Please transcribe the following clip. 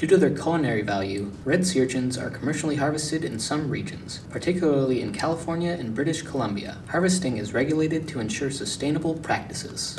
Due to their culinary value, red sea urchins are commercially harvested in some regions, particularly in California and British Columbia. Harvesting is regulated to ensure sustainable practices.